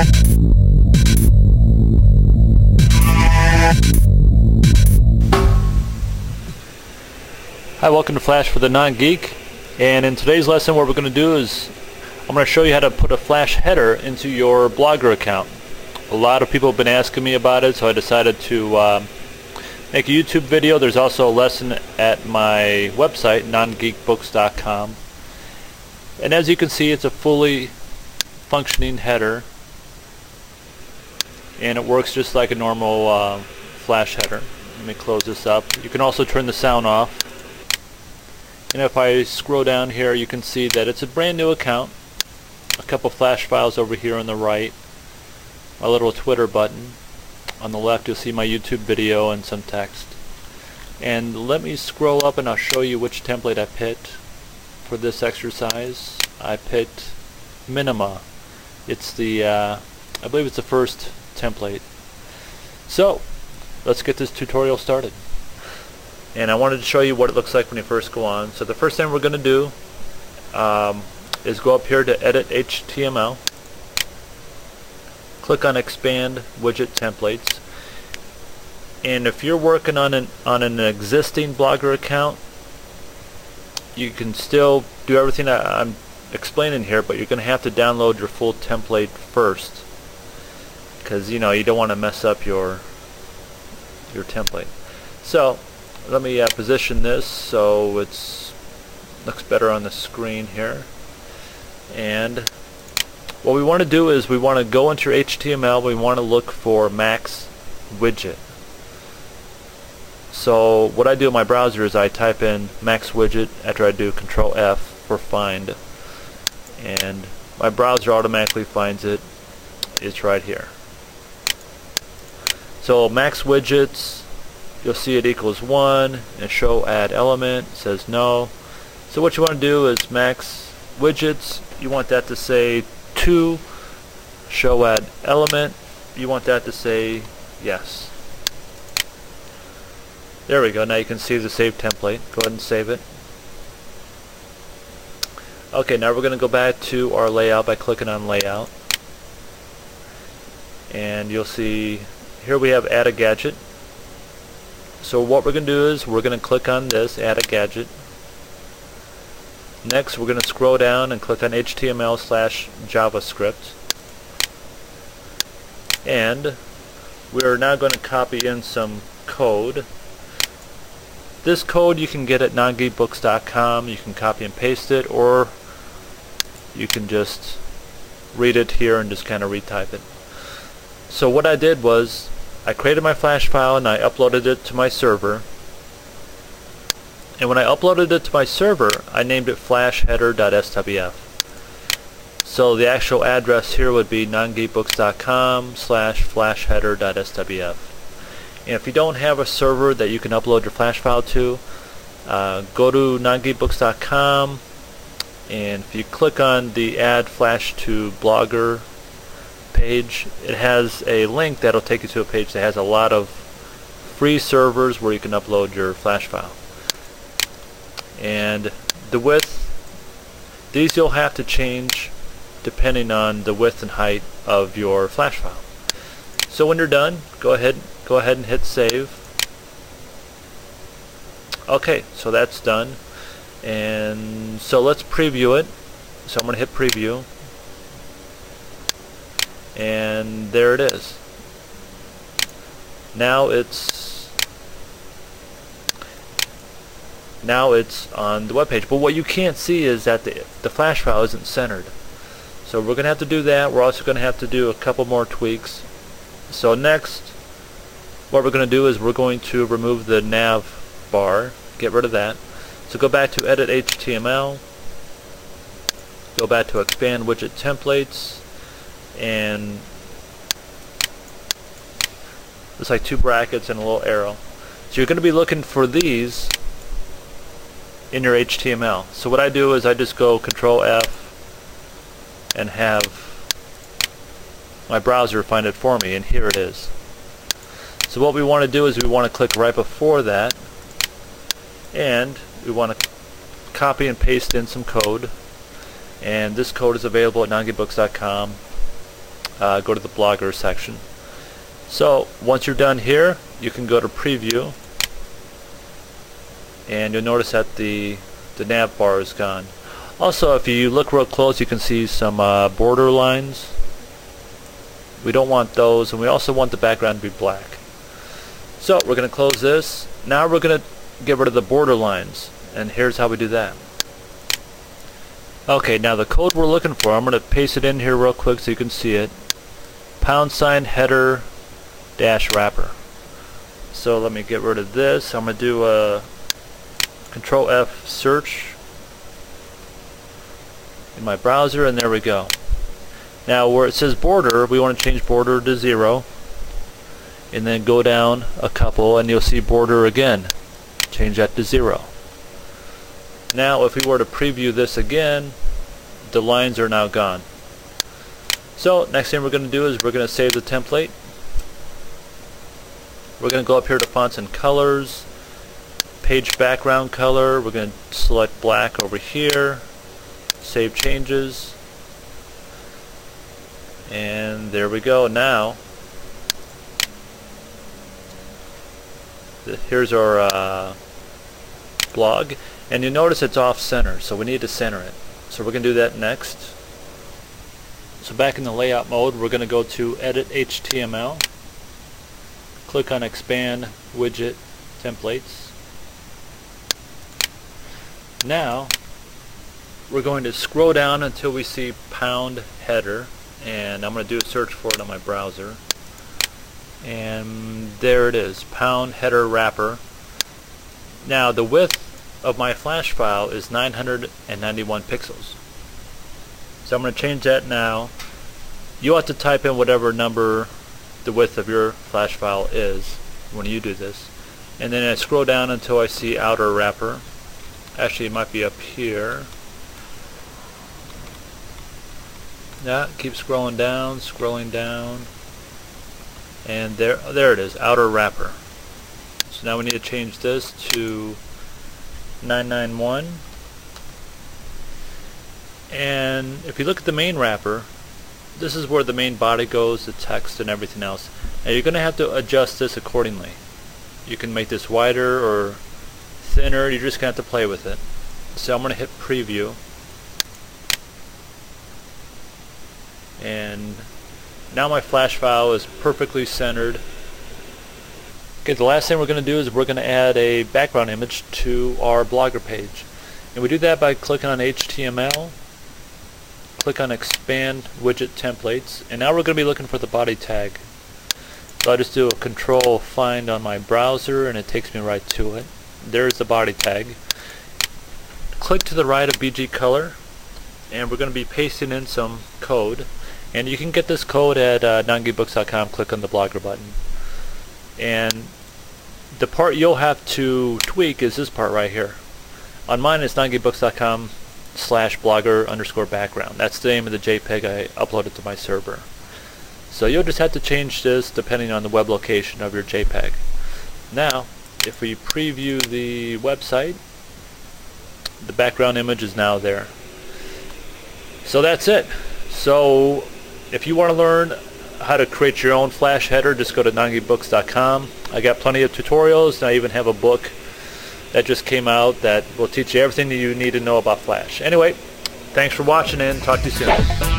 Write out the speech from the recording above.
Hi, welcome to Flash for the Non-Geek and in today's lesson what we're going to do is I'm going to show you how to put a Flash header into your Blogger account. A lot of people have been asking me about it so I decided to uh, make a YouTube video. There's also a lesson at my website nongeekbooks.com and as you can see it's a fully functioning header and it works just like a normal uh, Flash header. Let me close this up. You can also turn the sound off. And if I scroll down here you can see that it's a brand new account. A couple flash files over here on the right. A little Twitter button. On the left you'll see my YouTube video and some text. And let me scroll up and I'll show you which template I picked for this exercise. I picked Minima. It's the uh, I believe it's the first template. So let's get this tutorial started. And I wanted to show you what it looks like when you first go on. So the first thing we're going to do um, is go up here to Edit HTML, click on Expand Widget Templates, and if you're working on an on an existing Blogger account, you can still do everything I, I'm explaining here, but you're going to have to download your full template first, because you know you don't want to mess up your your template. So let me uh, position this so it's looks better on the screen here. And what we want to do is we want to go into your HTML we want to look for max widget. So what I do in my browser is I type in max widget after I do control F for find. And my browser automatically finds it. It's right here so max widgets you'll see it equals 1 and show add element says no. So what you want to do is max widgets you want that to say 2 show add element you want that to say yes. There we go now you can see the save template go ahead and save it. Okay now we're going to go back to our layout by clicking on layout. And you'll see here we have add a gadget so what we're going to do is we're going to click on this, add a gadget. Next we're going to scroll down and click on HTML slash JavaScript. And we're now going to copy in some code. This code you can get at nongeekbooks.com. You can copy and paste it or you can just read it here and just kind of retype it. So what I did was I created my flash file and I uploaded it to my server. And when I uploaded it to my server I named it flashheader.swf so the actual address here would be nongeekbooks.com slash flashheader.swf and if you don't have a server that you can upload your flash file to uh, go to nongeekbooks.com and if you click on the add flash to blogger page, it has a link that'll take you to a page that has a lot of free servers where you can upload your flash file. And the width, these you'll have to change depending on the width and height of your flash file. So when you're done, go ahead go ahead and hit save. Okay, so that's done. And so let's preview it. So I'm going to hit preview and there it is. Now it's now it's on the web page but what you can't see is that the, the flash file isn't centered. So we're gonna have to do that. We're also gonna have to do a couple more tweaks. So next what we're gonna do is we're going to remove the nav bar get rid of that. So go back to edit HTML go back to expand widget templates and it's like two brackets and a little arrow. So you're going to be looking for these in your HTML. So what I do is I just go Control F and have my browser find it for me and here it is. So what we want to do is we want to click right before that and we want to copy and paste in some code and this code is available at nongeekbooks.com uh, go to the blogger section. So once you're done here, you can go to preview and you'll notice that the the nav bar is gone. Also, if you look real close, you can see some uh, border lines. We don't want those, and we also want the background to be black. So we're going to close this. Now we're going to get rid of the border lines, and here's how we do that. Okay, now the code we're looking for, I'm going to paste it in here real quick so you can see it. Pound sign header dash wrapper. So let me get rid of this. I'm going to do a control F search in my browser and there we go. Now where it says border, we want to change border to zero and then go down a couple and you'll see border again. Change that to zero. Now if we were to preview this again, the lines are now gone. So next thing we're going to do is we're going to save the template. We're going to go up here to fonts and colors, page background color, we're going to select black over here, save changes, and there we go. Now, here's our uh, blog, and you notice it's off center, so we need to center it. So we're going to do that next. So back in the layout mode, we're going to go to Edit HTML, click on Expand Widget Templates, now, we're going to scroll down until we see pound header, and I'm going to do a search for it on my browser. And there it is, pound header wrapper. Now, the width of my flash file is 991 pixels. So I'm going to change that now. You have to type in whatever number the width of your flash file is when you do this. And then I scroll down until I see outer wrapper Actually, it might be up here. Yeah, keep scrolling down, scrolling down. And there, there it is, outer wrapper. So now we need to change this to 991. And if you look at the main wrapper, this is where the main body goes, the text and everything else. And you're going to have to adjust this accordingly. You can make this wider or thinner, you're just going to have to play with it. So I'm going to hit preview. And now my flash file is perfectly centered. Okay, the last thing we're going to do is we're going to add a background image to our Blogger page. And we do that by clicking on HTML, click on Expand Widget Templates, and now we're going to be looking for the body tag. So I just do a control find on my browser and it takes me right to it there's the body tag. Click to the right of BG Color and we're going to be pasting in some code and you can get this code at uh, nongeekbooks.com click on the blogger button and the part you'll have to tweak is this part right here on mine it's nongeekbooks.com slash blogger underscore background that's the name of the JPEG I uploaded to my server so you'll just have to change this depending on the web location of your JPEG now if we preview the website, the background image is now there. So that's it. So if you want to learn how to create your own Flash header, just go to nongeekbooks.com. I got plenty of tutorials, and I even have a book that just came out that will teach you everything that you need to know about Flash. Anyway, thanks for watching and talk to you soon.